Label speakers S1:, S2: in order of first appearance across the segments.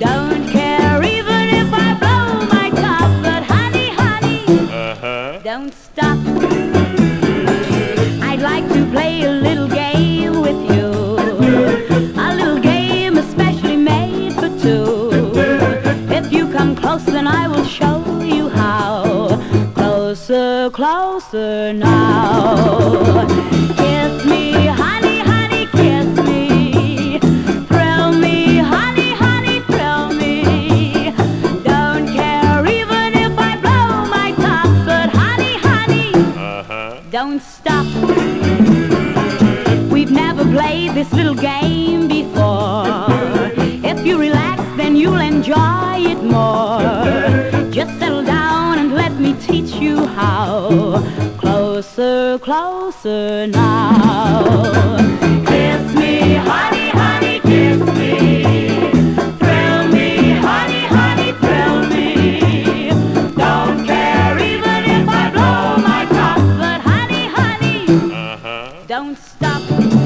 S1: Don't care even if I blow my top, but honey, honey, uh-huh. don't stop. I'd like to play a little game with you. Closer, now. Kiss me, honey, honey, kiss me. Thrill me, honey, honey, thrill me. Don't care even if I blow my top, but honey, honey, uh-huh. don't stop. We've never played this little game before. If you relax, then you'll enjoy it more. How. Closer, closer now. Kiss me, honey, honey, kiss me. Thrill me, honey, honey, thrill me. Don't care even if I blow my top, but honey, honey, uh-huh. don't stop.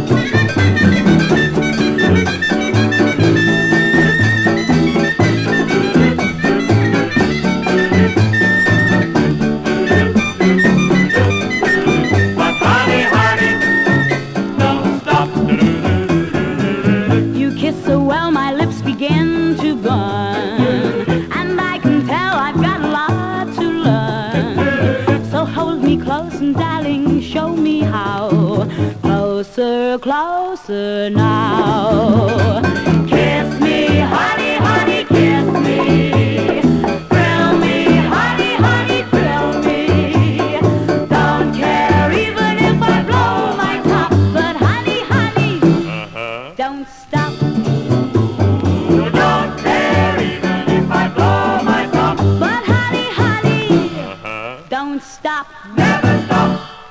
S2: close and darling, show me
S1: how. Closer, closer now. Kiss me, honey, honey, kiss me. Thrill me, honey, honey, thrill me. Don't care even if I blow my top, but honey, honey, uh-huh. don't stop. Tchau.